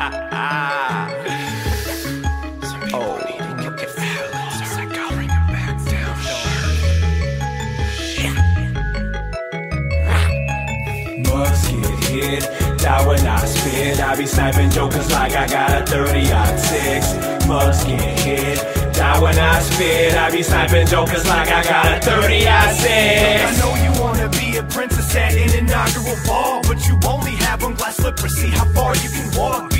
oh. When I spit. I be sniping jokers like I got a 30 aught six. Get hit, when I spit. I be sniping jokers like I got a 30 aught six. I know you wanna be a princess at an inaugural ball, but you only have one glass slipper. See how far you can walk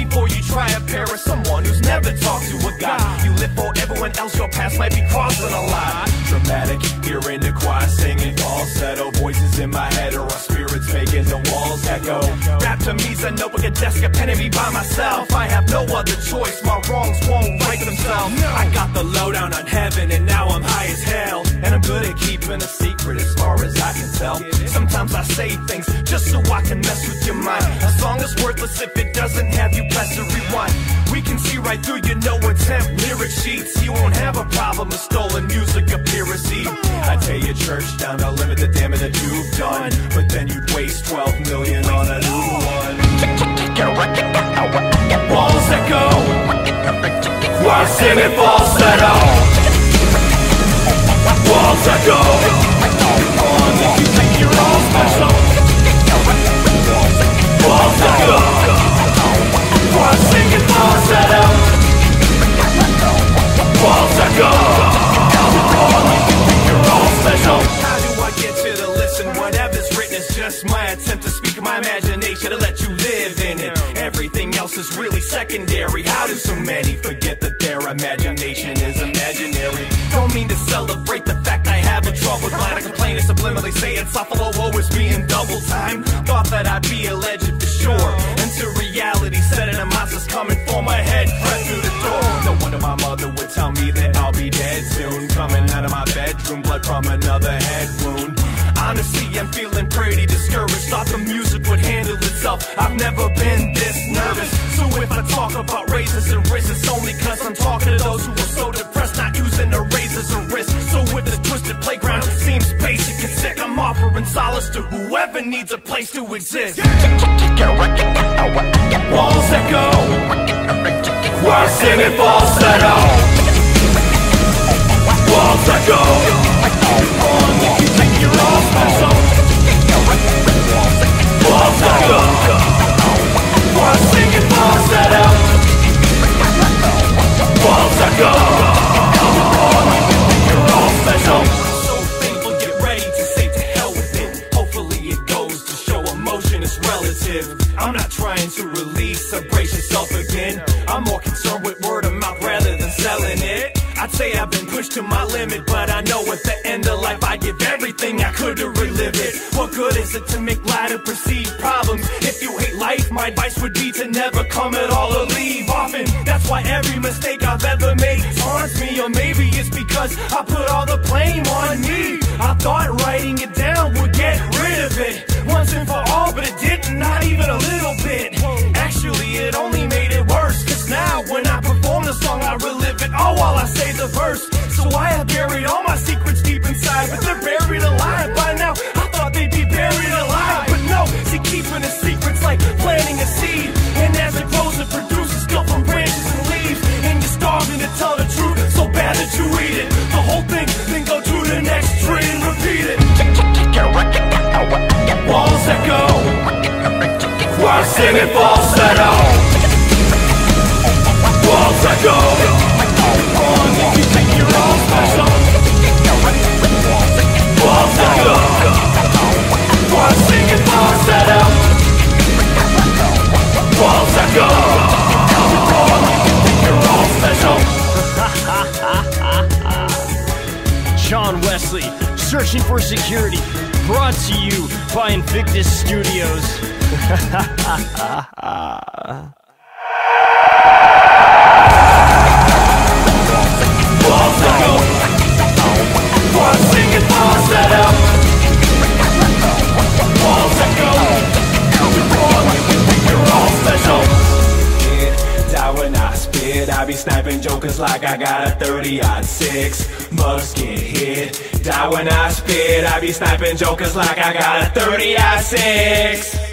before you a pair of someone who's never talked to a guy. You live for everyone else, your past might be crossing a line. Dramatic, hearing the choir singing falsetto. Voices in my head or our spirits making the walls echo. Rap to me's a notebook, a desk, a pen, and me by myself. I have no other choice, my wrongs won't write themselves. I got the lowdown on heaven, and now I'm high as hell. And I'm good at keeping a secret as far as I can tell. Sometimes I say things just so I can mess with your mind. A song is worthless if it doesn't have you press the rewind. We can see right through your no attempt lyric sheets. You won't have a problem with stolen music piracy. I tell you, church down to limit the damage that you've done. But then you'd waste 12 million on a new one. Walls echo, Choir singing falsetto. Walls echo. you else is really secondary. How do so many forget that their imagination is imaginary? Don't mean to celebrate the fact I have a troubled mind. I complain and subliminally say it's awful, oh, woe is me double time. Thought that I'd be a legend for sure. Into reality set in a monster's coming for my head. Press through the door. No wonder my mother would tell me that I'll be dead soon. Coming out of my bedroom, blood from another head wound. Honestly, I'm feeling pretty discouraged. Thought the music would handle itself. I've never been. So if I talk about raises and risks, it's only cause I'm talking to those who are so depressed, not using the razors and risks. So if this twisted playground seems basic and sick, I'm offering solace to whoever needs a place to exist. Walls echo, Choir singing falsetto. Walls echo. you think you're all. I'm not trying to release or brace yourself again. I'm more concerned with word of mouth rather than selling it. I'd say I've been pushed to my limit, but I know at the end of life I give everything I could to relive it. What good is it to make light of perceived problems? If you hate life, my advice would be to never come at all or leave often. That's why every mistake I've ever made haunts me, or maybe it's because I put all the blame on me. I thought writing it while I say the verse. So I have buried all my searching for security, brought to you by Invictus Studios. I be sniping jokers like I got a 30 aught six. Mugs get hit. Die when I spit. I be sniping jokers like I got a 30 aught six.